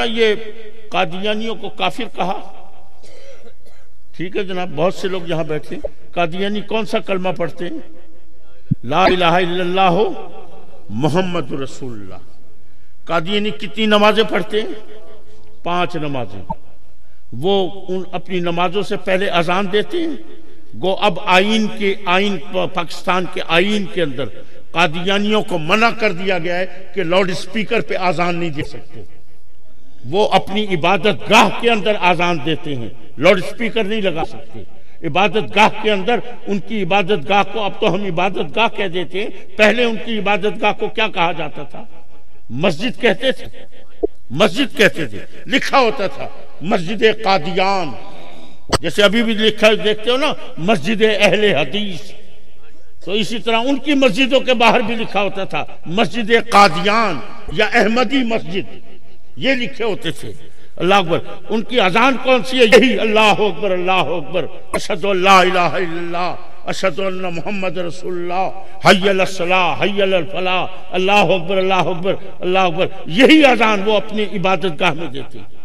ना ये कादियानियों को काफिर कहा। ठीक है जनाब, बहुत से लोग यहाँ बैठे। कादियानी कौन सा कलमा पढ़ते हैं? ला इल्लल्लाह हो मोहम्मद रसूलुल्लाह। कादियानी कितनी नमाजें पढ़ते हैं? पाँच नमाजें। वो उन अपनी नमाजों से पहले अजान देते हैं। गो अब आइन के आइन पाकिस्तान के आइन के अंदर कादियानियों को मना कर दिया गया है कि लाउड स्पीकर पे आजान नहीं दे सकते। वो अपनी इबादत गाह के अंदर आजान देते हैं। लाउड स्पीकर नहीं लगा सकते। इबादत गाह के अंदर उनकी इबादत गाह को अब तो हम इबादत गाह कह देते हैं। पहले उनकी इबादत गाह को क्या कहा जाता था? मस्जिद कहते थे। मस्जिद कहते थे। लिखा होता था, मस्जिद कादियान। जैसे अभी भी लिखा देखते हो ना, मस्जिद अहले हदीस। तो इसी तरह उनकी मस्जिदों के बाहर भी लिखा होता था, मस्जिद कादियान या अहमदी मस्जिद। ये लिखे होते थे। अल्लाह अकबर, उनकी अजान कौन सी है? यही अल्लाह अकबर अल्लाह अकबर। अशद अशद मोहम्मद रसुल्ला हयला हयला अल्लाह अकबर अल्लाह अकबर अल्लाह अकबर। यही अजान वो अपनी इबादत गाह में देती हैं।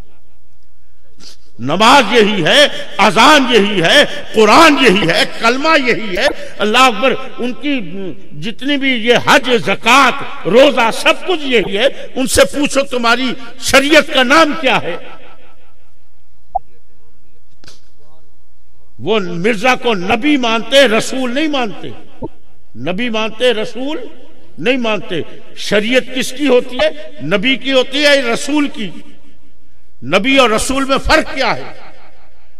नमाज़ यही है, अजान यही है, कुरान यही है, कलमा यही है। अल्लाह अकबर, उनकी जितनी भी ये हज, जक़ात, रोजा सब कुछ यही है। उनसे पूछो तुम्हारी शरीयत का नाम क्या है? वो मिर्ज़ा को नबी मानते, रसूल नहीं मानते। नबी मानते, रसूल नहीं मानते। शरीयत किसकी होती है? नबी की होती है रसूल की? नबी और रसूल में फ़र्क क्या है?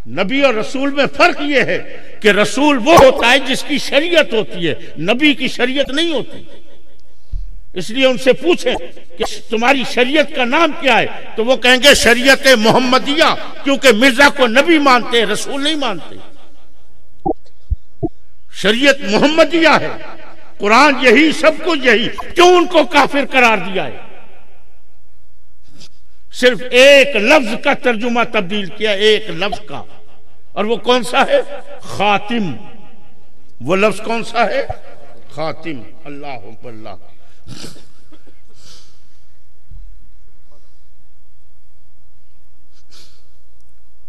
नबी और रसूल में फ़र्क यह है कि रसूल वो होता है जिसकी शरीयत होती है। नबी की शरीयत नहीं होती। इसलिए उनसे पूछे कि तुम्हारी शरीयत का नाम क्या है? तो वो कहेंगे, शरीयत मोहम्मदिया, क्योंकि मिर्ज़ा को नबी मानते हैं रसूल नहीं मानते। शरीयत मोहम्मदिया है। कुरान यही, सब कुछ यही। क्यों उनको काफिर करार दिया है? सिर्फ़ एक लफ्ज का तर्जुमा तब्दील किया, एक लफ्ज का। और वो कौन सा है? खातिम। वो लफ्ज कौन सा है? खातिम। अल्लाह अल्लाह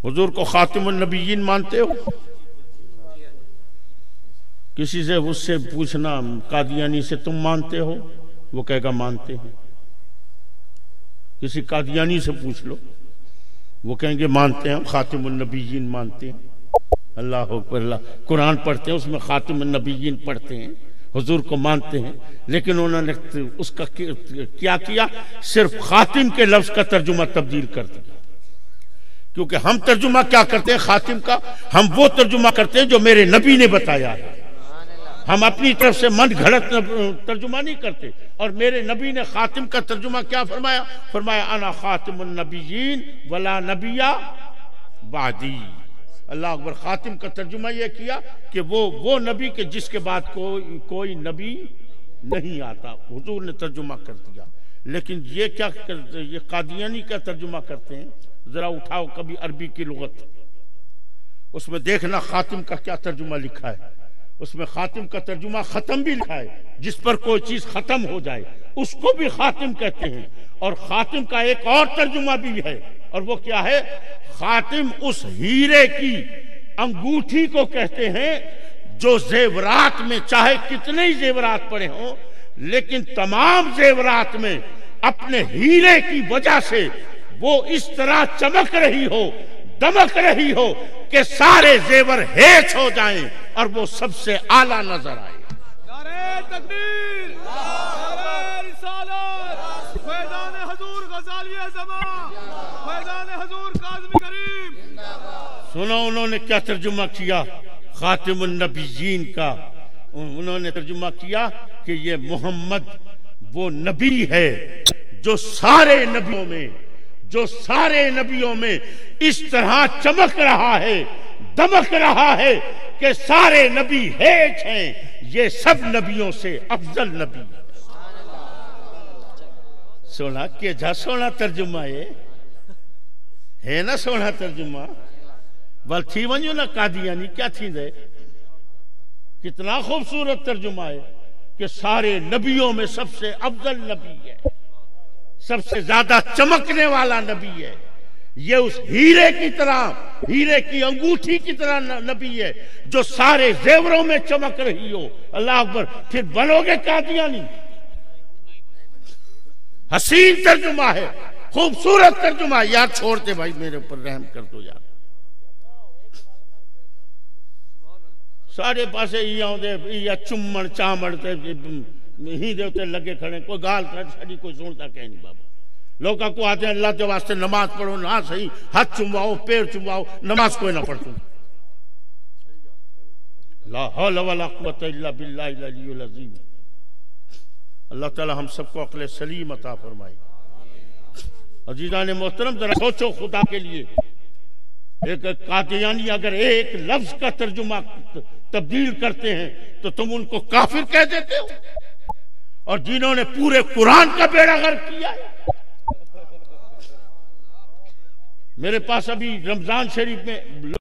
हुजूर को खातिम नबीन मानते हो? किसी से उससे पूछना, कादियानी से तुम मानते हो? वो कहेगा, मानते हैं। किसी कादियानी से पूछ लो। वो कहेंगे, मानते हैं खातिमनबीन मानते हैं। अल्लाह अल्लाह। कुरान पढ़ते हैं, उसमें खातिमनबीन पढ़ते हैं। हुजूर को मानते हैं। लेकिन उन्होंने उसका क्या किया? सिर्फ़ खातिम के लफ्ज का तर्जुमा तब्दील कर दिया। क्योंकि हम तर्जुमा क्या करते हैं खातिम का? हम वो तर्जुमा करते हैं जो मेरे नबी ने बताया है। हम अपनी तरफ़ से मन घड़त तर्जुमा नहीं करते। और मेरे नबी ने खातिम का तर्जुमा क्या फरमाया? फरमाया, अना खातिम नबीन वला नबिया बादी। अल्लाह अकबर, खातिम का तर्जुमा यह किया कि वो वो नबी के जिसके बाद कोई कोई नबी नहीं आता। हुजूर ने तर्जुमा कर दिया। लेकिन ये क्या करते ये कादियानी का तर्जुमा करते हैं? जरा उठाओ, कभी अरबी की लगत। उसमें देखना खातिम का क्या तर्जुमा लिखा है। उसमें खातिम का तर्जुमा खत्म भी लिखा है। जिस पर कोई चीज़ खत्म हो जाए, उसको भी खातिम कहते हैं। और खातिम का एक और तर्जुमा भी है। और वो क्या है? खातिम उस हीरे की अंगूठी को कहते हैं, जो जेवरात में चाहे कितने ही जेवरात पड़े हों, लेकिन तमाम जेवरात में अपने हीरे की वजह से वो इस तरह चमक रही हो, दमक रही हो, कि सारे जेवर हेच हो जाएँ। और वो सबसे आला नज़र आए। सुनो उन्होंने क्या तर्जुमा किया? खातिम नबीजीन का। उन्होंने तर्जुमा किया कि ये मोहम्मद वो नबी है जो सारे नबियों में जो सारे नबियों में इस तरह चमक रहा है दमक रहा है कि सारे नबी हेच हैं। ये सब नबियों से अफजल नबी। सोना के जा सोना तर्जुमा ये? है ना सोना तर्जुमा? बल थी वञो ना कादियानी, क्या थी दे कितना खूबसूरत तर्जुमा है कि सारे नबियों में सबसे अफजल नबी है। सबसे ज़्यादा चमकने वाला नबी है। ये उस हीरे की तरह हीरे की अंगूठी की तरह नबी है जो सारे जेवरों में चमक रही हो अल्लाह अकबर फिर बनोगे कादियानी हसीन तर्जुमा है खूबसूरत तर्जुमा यार छोड़ते भाई मेरे ऊपर रहम कर दो यार सारे पासे या चुम्मन चामड़ ही लगे खड़े कोई गाल कर कोई सुनता कह नहीं बाबा लोग को आते हैं, अल्लाह के वास्ते नमाज़ पढ़ो, ना सही, हाथ चुमवाओ, पैर चुमवाओ, नमाज़ कोई ना पढ़ तुम। अल्लाह ताला हम सबको अकल सलीम अता फरमाई अजीजा ने मोहतरम, जरा सोचो खुदा के लिए। एक कादियानी अगर एक लफ्ज का तर्जुमा तब्दील करते हैं तो तुम उनको काफिर कह देते हो। और जिन्होंने पूरे कुरान का बेड़ा गर्क किया है मेरे पास अभी रमज़ान शरीफ में